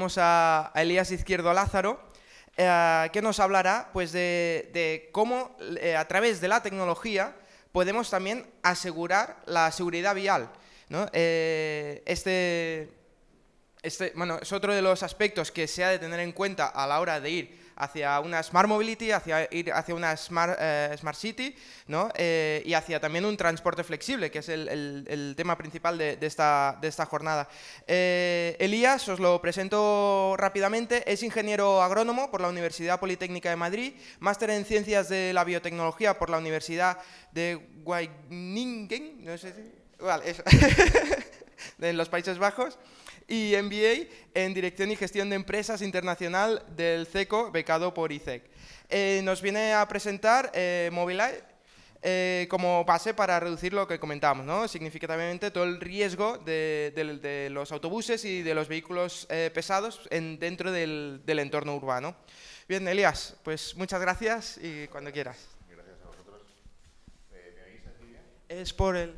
tenemos a, Elías Izquierdo Lázaro, eh, que nos hablará pues, de, cómo eh, a través de la tecnología podemos también asegurar la seguridad vial. este, este, bueno, es otro de los aspectos que se ha de tener en cuenta a la hora de ir hacia una Smart Mobility, hacia ir hacia una Smart, eh, smart City ¿no? Eh, y hacia también un transporte flexible, que es el, tema principal de, esta, de esta, jornada. Eh, Elías, os lo presento rápidamente, es ingeniero agrónomo por la Universidad Politécnica de Madrid, máster en Ciencias de la Biotecnología por la Universidad de Wageningen, no sé si... Vale, eso. en los Países Bajos y MBA en Dirección y Gestión de Empresas Internacional del CECO, becado por ICEC. Eh, nos viene a presentar eh, Mobileye eh, como base para reducir lo que comentábamos, ¿no? significativamente todo el riesgo de, los autobuses y de los vehículos pesados en, dentro del, entorno urbano. Bien, Elías, pues muchas gracias y cuando quieras. Gracias a vosotros. ¿Me oís bien? Es por el...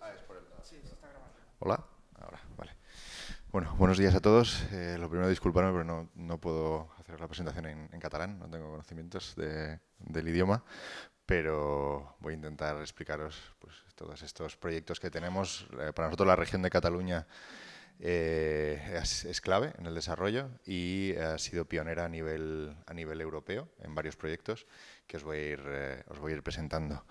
Ah, es por el... Sí, se está grabando. Hola. Bueno, buenos días a todos. Eh, lo primero, disculparme, pero no, no, puedo hacer la presentación en, catalán, no tengo conocimientos del idioma, pero voy a intentar explicaros pues, todos estos proyectos que tenemos. Eh, para nosotros la región de Cataluña eh, es, clave en el desarrollo y ha sido pionera a nivel, a nivel europeo en varios proyectos que os voy a ir, os voy a ir presentando.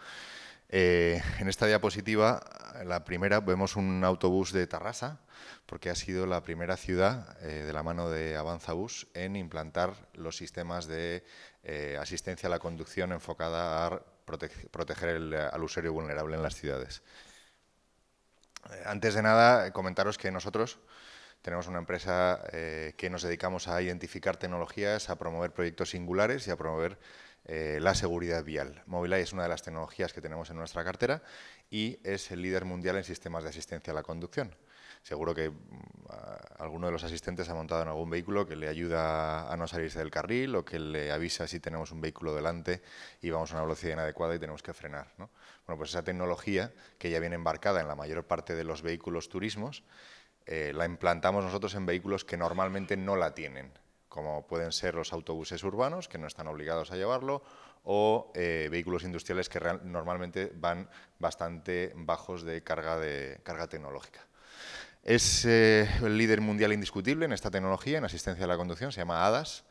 Eh, en esta diapositiva, la primera, vemos un autobús de Tarrasa, porque ha sido la primera ciudad eh, de la mano de Avanzabus en implantar los sistemas de eh, asistencia a la conducción enfocada a proteger al usuario vulnerable en las ciudades. antes de nada, comentaros que nosotros tenemos una empresa que nos dedicamos a identificar tecnologías, a promover proyectos singulares y a promover eh, la seguridad vial. Mobileye es una de las tecnologías que tenemos en nuestra cartera y es el líder mundial en sistemas de asistencia a la conducción. Seguro que mm, alguno de los asistentes ha montado en algún vehículo que le ayuda a no salirse del carril o que le avisa si tenemos un vehículo delante y vamos a una velocidad inadecuada y tenemos que frenar. Bueno, pues esa tecnología que ya viene embarcada en la mayor parte de los vehículos turismos, eh, la implantamos nosotros en vehículos que normalmente no la tienen como pueden ser los autobuses urbanos, que no están obligados a llevarlo, o eh, vehículos industriales que normalmente van bastante bajos de carga, de, carga tecnológica. Es eh, el líder mundial indiscutible en esta tecnología, en asistencia a la conducción, se llama ADAS.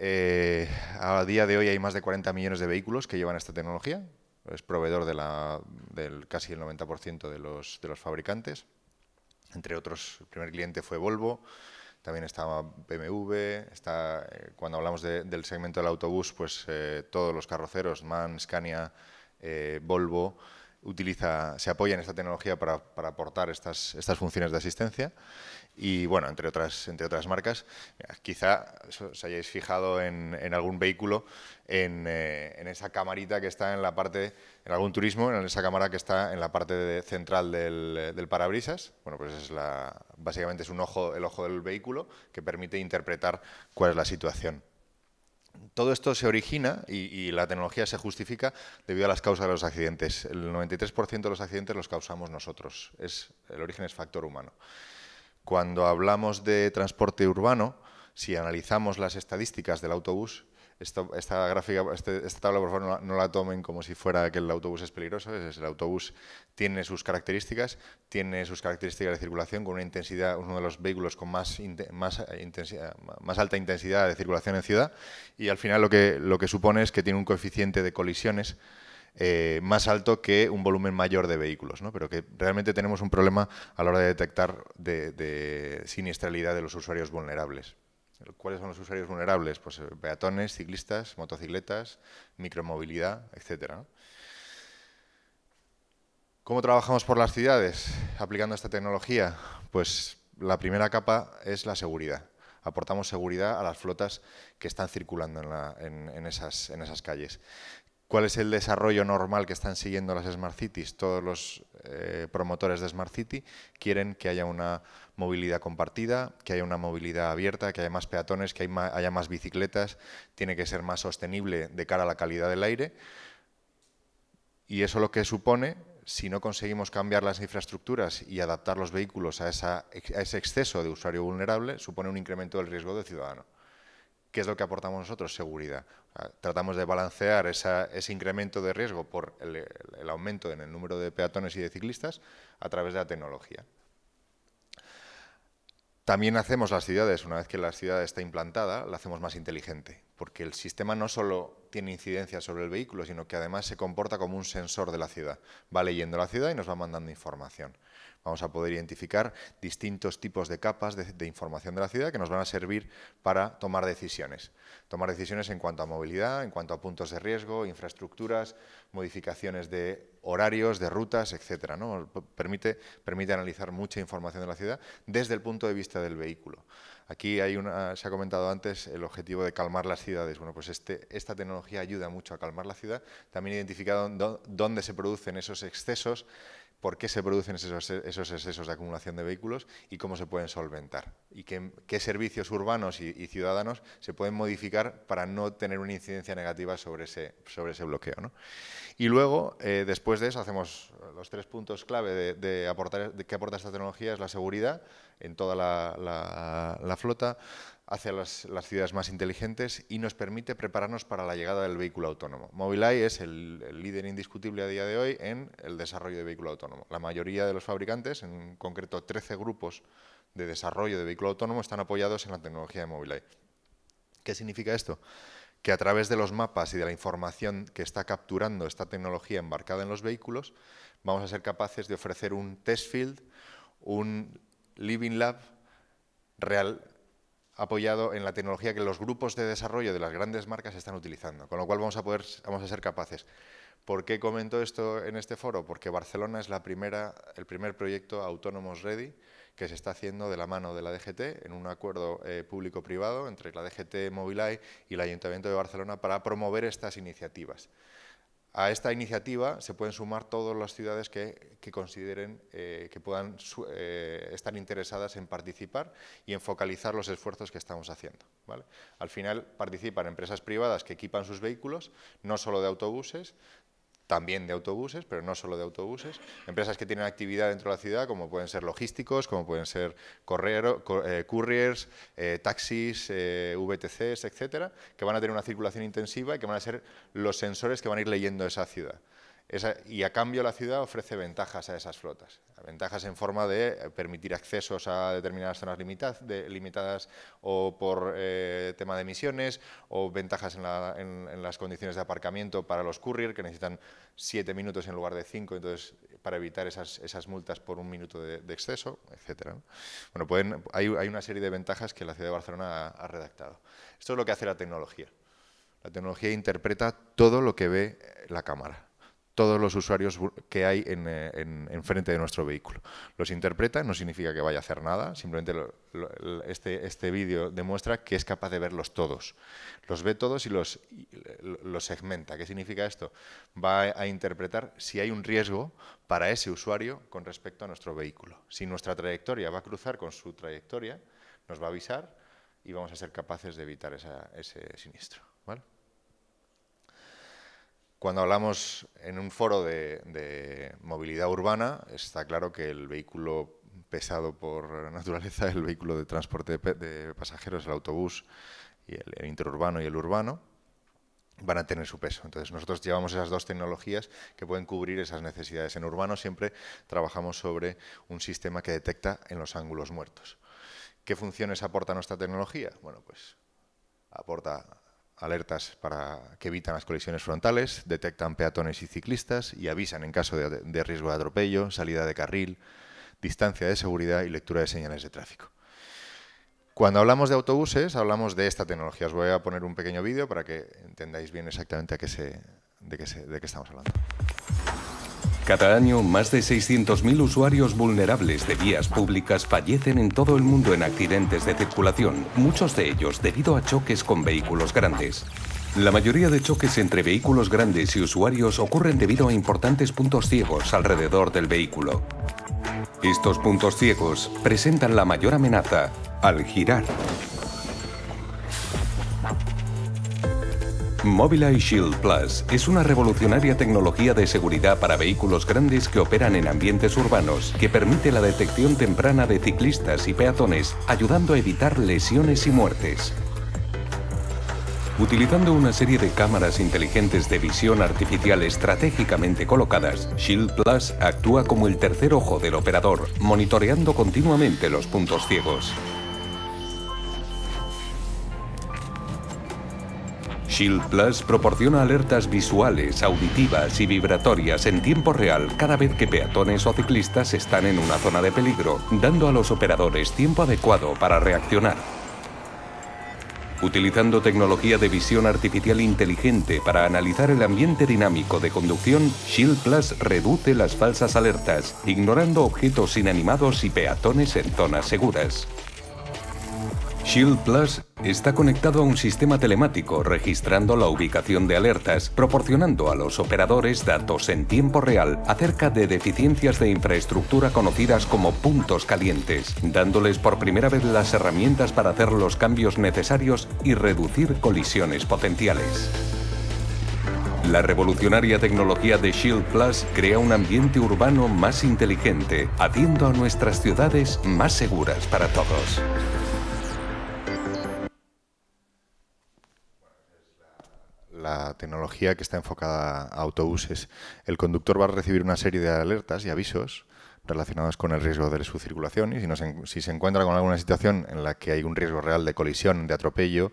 Eh, a día de hoy hay más de 40 millones de vehículos que llevan esta tecnología, es proveedor de la, del casi el 90% de los, de los fabricantes. Entre otros, el primer cliente fue Volvo, también estaba BMW, está, eh, cuando hablamos del segmento del autobús, pues eh, todos los carroceros, MAN, Scania, eh, Volvo, utiliza, se apoya en esta tecnología para, aportar estas, funciones de asistencia y bueno, entre otras, entre otras marcas. Quizá os hayáis fijado en, algún vehículo, en, eh, en, esa camarita que está en la parte, en algún turismo, en esa cámara que está en la parte central del, del, parabrisas. Bueno, pues es la, básicamente es un ojo, el ojo del vehículo que permite interpretar cuál es la situación. Todo esto se origina y, la tecnología se justifica debido a las causas de los accidentes. El 93% de los accidentes los causamos nosotros. El origen es factor humano. Cuando hablamos de transporte urbano, si analizamos las estadísticas del autobús, esta, gráfica, este, esta tabla por favor no, la tomen como si fuera que el autobús es peligroso, es, el autobús tiene sus características, tiene sus características de circulación con una intensidad, uno de los vehículos con más, más, intensidad, más alta intensidad de circulación en ciudad y al final lo que, lo que supone es que tiene un coeficiente de colisiones eh, más alto que un volumen mayor de vehículos, ¿no? pero que realmente tenemos un problema a la hora de detectar de, siniestralidad de los usuarios vulnerables. ¿Cuáles son los usuarios vulnerables? Pues eh, peatones, ciclistas, motocicletas, micromovilidad, etcétera. ¿Cómo trabajamos por las ciudades aplicando esta tecnología? Pues la primera capa es la seguridad. Aportamos seguridad a las flotas que están circulando en esas calles. ¿Cuál es el desarrollo normal que están siguiendo las Smart Cities? Todos los eh, promotores de Smart City quieren que haya una movilidad compartida, que haya una movilidad abierta, que haya más peatones, que haya más bicicletas, tiene que ser más sostenible de cara a la calidad del aire. Y eso lo que supone si no conseguimos cambiar las infraestructuras y adaptar los vehículos a, ese exceso de usuario vulnerable, supone un incremento del riesgo del ciudadano. ¿Qué es lo que aportamos nosotros? Seguridad. tratamos de balancear ese incremento de riesgo por el aumento en el número de peatones y de ciclistas a través de la tecnología. También hacemos las ciudades, una vez que la ciudad está implantada, la hacemos más inteligente, porque el sistema no solo tiene incidencia sobre el vehículo, sino que además se comporta como un sensor de la ciudad. Va leyendo la ciudad y nos va mandando información. Vamos a poder identificar distintos tipos de capas de, información de la ciudad que nos van a servir para tomar decisiones. Tomar decisiones en cuanto a movilidad, en cuanto a puntos de riesgo, infraestructuras, modificaciones de horarios, de rutas, etcétera. ¿no? Permite, permite analizar mucha información de la ciudad desde el punto de vista del vehículo. Aquí hay una, se ha comentado antes el objetivo de calmar las ciudades. Bueno, pues este, esta tecnología ayuda mucho a calmar la ciudad. También identificado dónde se producen esos excesos por qué se producen esos, excesos de acumulación de vehículos y cómo se pueden solventar. Y qué, servicios urbanos y, ciudadanos se pueden modificar para no tener una incidencia negativa sobre ese, bloqueo. Y luego, eh, después de eso, hacemos los tres puntos clave de, aportar, que aporta esta tecnología, es la seguridad en toda la flota, hacia las, ciudades más inteligentes y nos permite prepararnos para la llegada del vehículo autónomo. Mobileye es el, líder indiscutible a día de hoy en el desarrollo de vehículo autónomo. La mayoría de los fabricantes, en concreto 13 grupos de desarrollo de vehículo autónomo, están apoyados en la tecnología de Mobileye. ¿Qué significa esto? Que a través de los mapas y de la información que está capturando esta tecnología embarcada en los vehículos, vamos a ser capaces de ofrecer un test field, un living lab real apoyado en la tecnología que los grupos de desarrollo de las grandes marcas están utilizando, con lo cual vamos a poder vamos a ser capaces. ¿Por qué comento esto en este foro? Porque Barcelona es el primer proyecto Autónomos Ready que se está haciendo de la mano de la DGT en un acuerdo eh, público-privado entre la DGT Mobileye y el Ayuntamiento de Barcelona para promover estas iniciativas. A esta iniciativa se pueden sumar todas las ciudades que, consideren eh, que puedan eh, estar interesadas en participar y en focalizar los esfuerzos que estamos haciendo. Al final participan empresas privadas que equipan sus vehículos, no solo de autobuses, también de autobuses, pero no solo de autobuses, empresas que tienen actividad dentro de la ciudad, como pueden ser logísticos, como pueden ser eh, couriers, eh, taxis, eh, VTCs, etcétera, que van a tener una circulación intensiva y que van a ser los sensores que van a ir leyendo esa ciudad y a cambio la ciudad ofrece ventajas a esas flotas. Ventajas en forma de permitir accesos a determinadas zonas limitadas o por eh, tema de emisiones, o ventajas en, las condiciones de aparcamiento para los courier, que necesitan siete minutos en lugar de cinco, entonces para evitar esas, multas por un minuto de, exceso, etc. Bueno, pueden, hay, una serie de ventajas que la ciudad de Barcelona ha redactado. Esto es lo que hace la tecnología. La tecnología interpreta todo lo que ve la cámara todos los usuarios que hay eh, en, frente de nuestro vehículo. Los interpreta, no significa que vaya a hacer nada, simplemente este, este vídeo demuestra que es capaz de verlos todos. Los ve todos y los, los segmenta. ¿Qué significa esto? Va a interpretar si hay un riesgo para ese usuario con respecto a nuestro vehículo. Si nuestra trayectoria va a cruzar con su trayectoria, nos va a avisar y vamos a ser capaces de evitar ese siniestro. ¿vale? Cuando hablamos en un foro de, movilidad urbana, está claro que el vehículo pesado por naturaleza, el vehículo de transporte de, pasajeros, el autobús, y el, interurbano y el urbano, van a tener su peso. Entonces nosotros llevamos esas dos tecnologías que pueden cubrir esas necesidades. En urbano siempre trabajamos sobre un sistema que detecta en los ángulos muertos. ¿Qué funciones aporta nuestra tecnología? Bueno, pues aporta alertas para que evitan las colisiones frontales, detectan peatones y ciclistas y avisan en caso de, riesgo de atropello, salida de carril, distancia de seguridad y lectura de señales de tráfico. Cuando hablamos de autobuses, hablamos de esta tecnología. Os voy a poner un pequeño vídeo para que entendáis bien exactamente de qué estamos hablando. Cada año, más de 600.000 usuarios vulnerables de vías públicas fallecen en todo el mundo en accidentes de circulación, muchos de ellos debido a choques con vehículos grandes. La mayoría de choques entre vehículos grandes y usuarios ocurren debido a importantes puntos ciegos alrededor del vehículo. Estos puntos ciegos presentan la mayor amenaza al girar. Mobileye Shield Plus es una revolucionaria tecnología de seguridad para vehículos grandes que operan en ambientes urbanos que permite la detección temprana de ciclistas y peatones, ayudando a evitar lesiones y muertes. Utilizando una serie de cámaras inteligentes de visión artificial estratégicamente colocadas, Shield Plus actúa como el tercer ojo del operador, monitoreando continuamente los puntos ciegos. Shield Plus proporciona alertas visuales, auditivas y vibratorias en tiempo real cada vez que peatones o ciclistas están en una zona de peligro, dando a los operadores tiempo adecuado para reaccionar. Utilizando tecnología de visión artificial inteligente para analizar el ambiente dinámico de conducción, Shield Plus reduce las falsas alertas, ignorando objetos inanimados y peatones en zonas seguras. Shield Plus está conectado a un sistema telemático registrando la ubicación de alertas, proporcionando a los operadores datos en tiempo real acerca de deficiencias de infraestructura conocidas como puntos calientes, dándoles por primera vez las herramientas para hacer los cambios necesarios y reducir colisiones potenciales. La revolucionaria tecnología de Shield Plus crea un ambiente urbano más inteligente, haciendo a nuestras ciudades más seguras para todos. La tecnología que está enfocada a autobuses. El conductor va a recibir una serie de alertas y avisos relacionados con el riesgo de su circulación y si, si se encuentra con alguna situación en la que hay un riesgo real de colisión, de atropello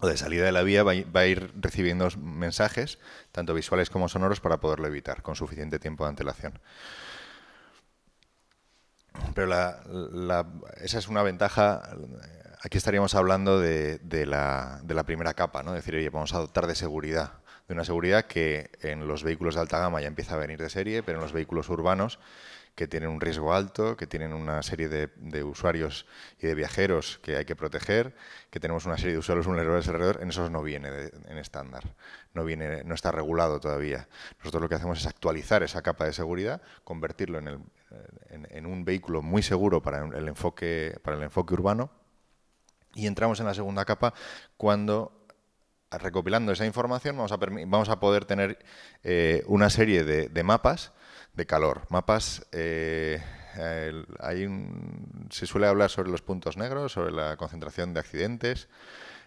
o de salida de la vía, va, a ir recibiendo mensajes, tanto visuales como sonoros, para poderlo evitar con suficiente tiempo de antelación. Pero esa es una ventaja aquí estaríamos hablando de, la, primera capa, ¿no? Es decir, oye, vamos a dotar de seguridad, de una seguridad que en los vehículos de alta gama ya empieza a venir de serie, pero en los vehículos urbanos que tienen un riesgo alto, que tienen una serie de, usuarios y de viajeros que hay que proteger, que tenemos una serie de usuarios vulnerables alrededor, en esos no viene en estándar, no viene, no está regulado todavía. Nosotros lo que hacemos es actualizar esa capa de seguridad, convertirlo en, en un vehículo muy seguro para el enfoque, para el enfoque urbano y entramos en la segunda capa cuando recopilando esa información vamos a, poder tener eh, una serie de, mapas de calor. Mapas, eh, hay se suele hablar sobre los puntos negros, sobre la concentración de accidentes.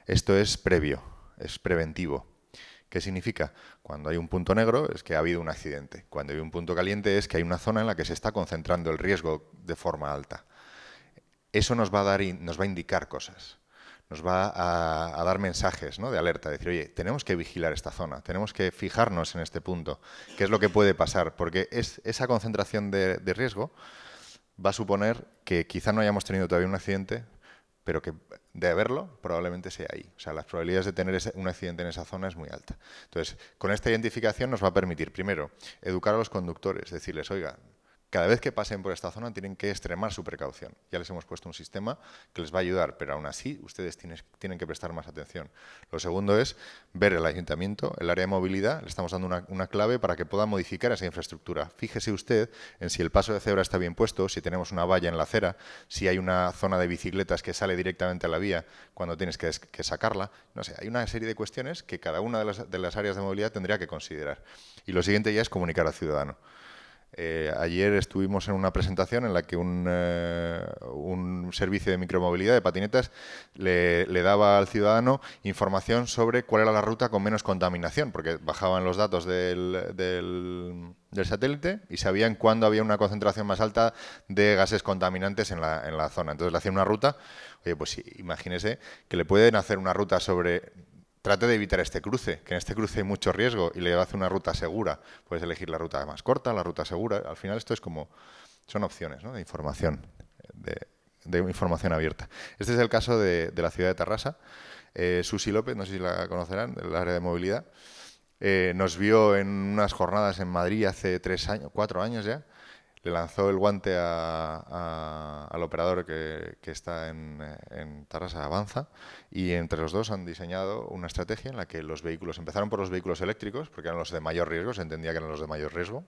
Esto es previo, es preventivo. ¿Qué significa? Cuando hay un punto negro es que ha habido un accidente. Cuando hay un punto caliente es que hay una zona en la que se está concentrando el riesgo de forma alta eso nos va a dar nos va a indicar cosas nos va a, dar mensajes ¿no? de alerta, decir, oye, tenemos que vigilar esta zona, tenemos que fijarnos en este punto, qué es lo que puede pasar, porque es, esa concentración de, riesgo va a suponer que quizá no hayamos tenido todavía un accidente, pero que de haberlo probablemente sea ahí. O sea, las probabilidades de tener un accidente en esa zona es muy alta. Entonces, con esta identificación nos va a permitir, primero, educar a los conductores, decirles, oiga, cada vez que pasen por esta zona tienen que extremar su precaución. Ya les hemos puesto un sistema que les va a ayudar, pero aún así ustedes tienen que prestar más atención. Lo segundo es ver el ayuntamiento, el área de movilidad, le estamos dando una, clave para que pueda modificar esa infraestructura. Fíjese usted en si el paso de cebra está bien puesto, si tenemos una valla en la acera, si hay una zona de bicicletas que sale directamente a la vía cuando tienes que, sacarla. No sé, hay una serie de cuestiones que cada una de las, de las áreas de movilidad tendría que considerar. Y lo siguiente ya es comunicar al ciudadano. Eh, ayer estuvimos en una presentación en la que un, eh, servicio de micromovilidad de patinetas le, daba al ciudadano información sobre cuál era la ruta con menos contaminación, porque bajaban los datos del, del, satélite y sabían cuándo había una concentración más alta de gases contaminantes en la, en la zona. Entonces le hacían una ruta, oye, pues imagínese que le pueden hacer una ruta sobre trate de evitar este cruce, que en este cruce hay mucho riesgo y le hace una ruta segura. Puedes elegir la ruta más corta, la ruta segura. Al final esto es como, son opciones de información, de, información abierta. Este es el caso de, la ciudad de Tarrasa. Eh, Susi López, no sé si la conocerán, del área de movilidad, eh, nos vio en unas jornadas en Madrid hace tres años, cuatro años ya, le lanzó el guante al operador que, está en, en, Tarrasa Avanza y entre los dos han diseñado una estrategia en la que los vehículos, empezaron por los vehículos eléctricos, porque eran los de mayor riesgo, se entendía que eran los de mayor riesgo,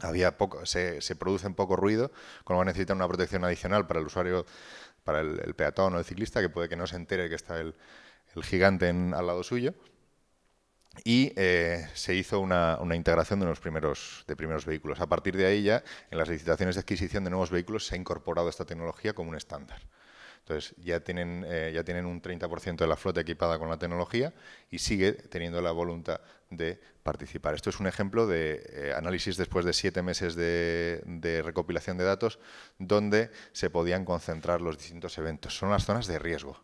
había poco, se, producen poco ruido, con lo cual necesitan una protección adicional para el usuario, para el, peatón o el ciclista, que puede que no se entere que está el gigante al lado suyo. Y eh, se hizo una, integración de los primeros, de primeros vehículos. A partir de ahí ya, en las licitaciones de adquisición de nuevos vehículos, se ha incorporado esta tecnología como un estándar. Entonces, ya tienen, eh, ya tienen un 30% de la flota equipada con la tecnología y sigue teniendo la voluntad de participar. Esto es un ejemplo de eh, análisis después de siete meses de, recopilación de datos donde se podían concentrar los distintos eventos. Son las zonas de riesgo.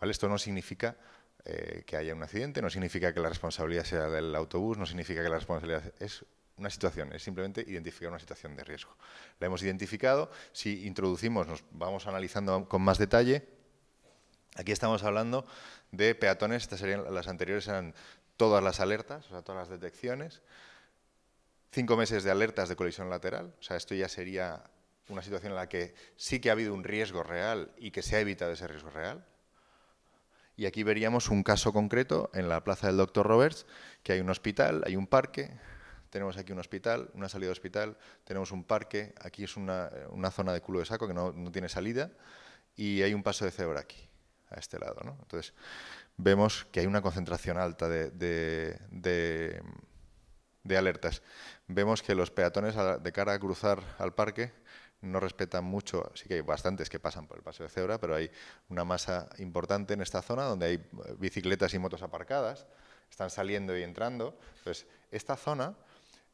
¿vale? Esto no significa eh, que haya un accidente, no significa que la responsabilidad sea del autobús, no significa que la responsabilidad es una situación, es simplemente identificar una situación de riesgo. La hemos identificado, si introducimos, nos vamos analizando con más detalle, aquí estamos hablando de peatones, estas serían, las anteriores eran todas las alertas, o sea, todas las detecciones, cinco meses de alertas de colisión lateral, o sea, esto ya sería una situación en la que sí que ha habido un riesgo real y que se ha evitado ese riesgo real. Y aquí veríamos un caso concreto en la plaza del Dr. Roberts, que hay un hospital, hay un parque, tenemos aquí un hospital, una salida de hospital, tenemos un parque, aquí es una, zona de culo de saco que no, tiene salida y hay un paso de cebra aquí, a este lado. Entonces, vemos que hay una concentración alta de, alertas. Vemos que los peatones de cara a cruzar al parque no respetan mucho, sí que hay bastantes que pasan por el paso de cebra, pero hay una masa importante en esta zona donde hay bicicletas y motos aparcadas, están saliendo y entrando. Entonces, esta zona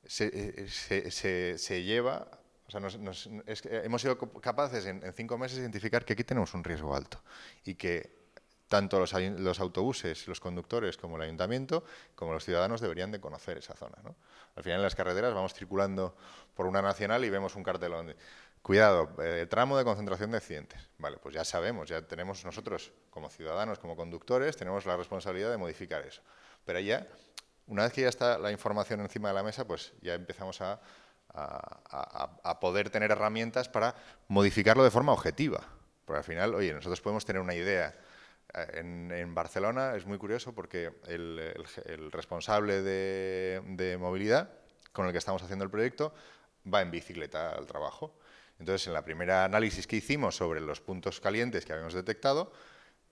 se, se, se, lleva, o sea, hemos sido capaces en, cinco meses de identificar que aquí tenemos un riesgo alto y que tanto los, autobuses, los conductores como el ayuntamiento, como los ciudadanos deberían de conocer esa zona. Al final en las carreteras vamos circulando por una nacional y vemos un cartelón de cuidado, eh, tramo de concentración de accidentes. Vale, pues ya sabemos, ya tenemos nosotros como ciudadanos, como conductores, tenemos la responsabilidad de modificar eso. Pero ya una vez que ya está la información encima de la mesa, pues ya empezamos a, poder tener herramientas para modificarlo de forma objetiva. Porque al final, oye, nosotros podemos tener una idea. En, Barcelona es muy curioso porque el, responsable de, movilidad con el que estamos haciendo el proyecto va en bicicleta al trabajo. Entonces, en la primera análisis que hicimos sobre los puntos calientes que habíamos detectado,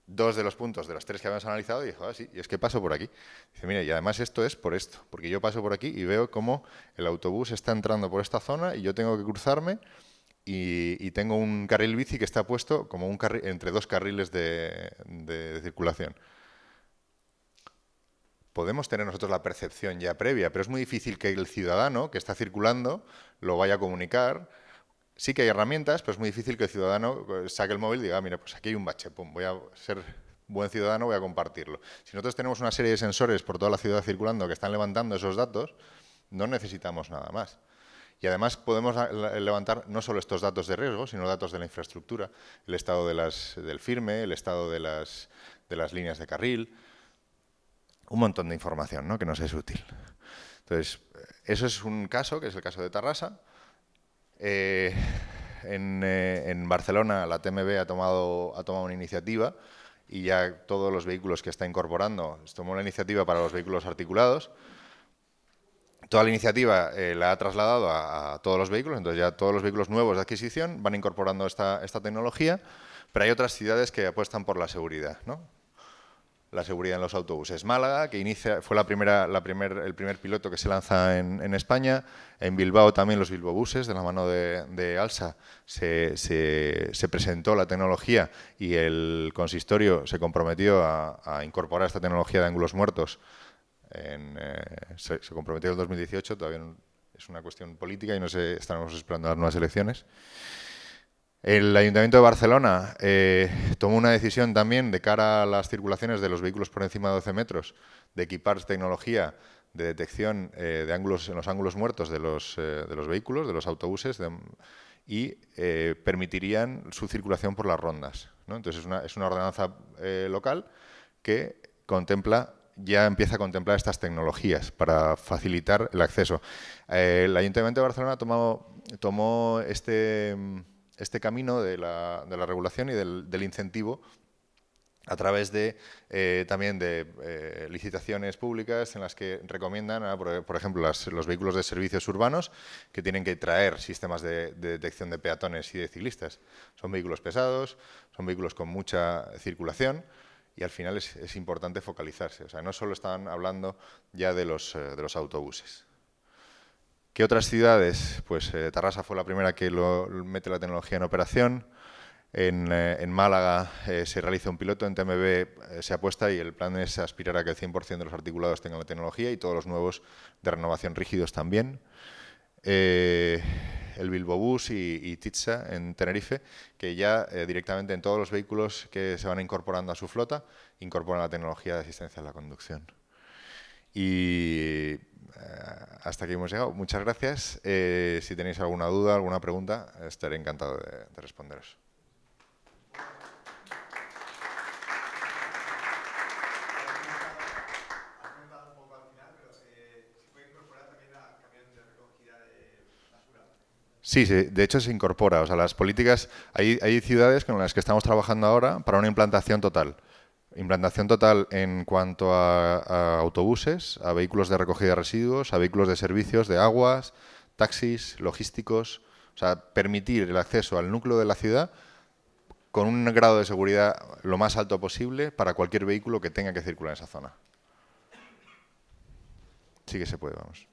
dos de los puntos de los tres que habíamos analizado dijo, ah, sí, y es que paso por aquí. Dice, mira, y además esto es por esto, porque yo paso por aquí y veo cómo el autobús está entrando por esta zona y yo tengo que cruzarme y, tengo un carril bici que está puesto como un entre dos carriles de, circulación. Podemos tener nosotros la percepción ya previa, pero es muy difícil que el ciudadano que está circulando lo vaya a comunicar sí que hay herramientas, pero es muy difícil que el ciudadano pues, saque el móvil y diga, ah, mira, pues aquí hay un bache, pum, voy a ser buen ciudadano, voy a compartirlo. Si nosotros tenemos una serie de sensores por toda la ciudad circulando que están levantando esos datos, no necesitamos nada más. Y además podemos levantar no solo estos datos de riesgo, sino datos de la infraestructura, el estado del firme, el estado de las, de las líneas de carril, un montón de información ¿no? que nos es útil. Entonces, eso es un caso, que es el caso de Tarrasa. Eh, eh, en, Barcelona la TMB ha tomado, ha tomado una iniciativa y ya todos los vehículos que está incorporando, tomó una iniciativa para los vehículos articulados. Toda la iniciativa eh, la ha trasladado a, todos los vehículos, entonces ya todos los vehículos nuevos de adquisición van incorporando esta, tecnología, pero hay otras ciudades que apuestan por la seguridad. ¿no? la seguridad en los autobuses. Málaga, que fue la primera, el primer piloto que se lanza en, España. En Bilbao también los Bilbobuses, de la mano de, Alsa, se, presentó la tecnología y el consistorio se comprometió a, incorporar esta tecnología de ángulos muertos. Eh, se, comprometió en el 2018, todavía es una cuestión política y no sé, estamos esperando las nuevas elecciones. El Ayuntamiento de Barcelona eh, tomó una decisión también de cara a las circulaciones de los vehículos por encima de 12 metros de equipar tecnología de detección eh, de ángulos en los ángulos muertos de los, eh, vehículos, de los autobuses, y permitirían su circulación por las rondas. Entonces es una ordenanza local que contempla ya empieza a contemplar estas tecnologías para facilitar el acceso. el Ayuntamiento de Barcelona tomó, tomó este este camino de la, regulación y del, incentivo a través de eh, también de eh, licitaciones públicas en las que recomiendan, por, ejemplo, los vehículos de servicios urbanos que tienen que traer sistemas de, detección de peatones y de ciclistas. Son vehículos pesados, son vehículos con mucha circulación y al final es, importante focalizarse. O sea, no solo están hablando ya de los, eh, de los autobuses. ¿Qué otras ciudades? Pues eh, Tarrasa fue la primera que lo, mete la tecnología en operación. En, eh, Málaga se realiza un piloto, en TMB se apuesta y el plan es aspirar a que el 100% de los articulados tengan la tecnología y todos los nuevos de renovación rígidos también el Bilbo Bus y, y Titsa en Tenerife, que ya eh, directamente en todos los vehículos que se van incorporando a su flota, incorporan la tecnología de asistencia a la conducción. Y eh, hasta aquí hemos llegado. Muchas gracias. Eh, si tenéis alguna duda, alguna pregunta, estaré encantado de responderos. Sí, de hecho se incorpora. O sea, las políticas, hay, hay ciudades con las que estamos trabajando ahora para una implantación total. Implantación total en cuanto a, autobuses, a vehículos de recogida de residuos, a vehículos de servicios, de aguas, taxis, logísticos. O sea, permitir el acceso al núcleo de la ciudad con un grado de seguridad lo más alto posible para cualquier vehículo que tenga que circular en esa zona. Sí que se puede, vamos.